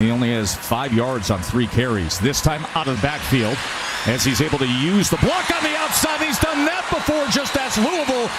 He only has five yards on three carries. This time out of the backfield as he's able to use the block on the outside. He's done that before just as Louisville.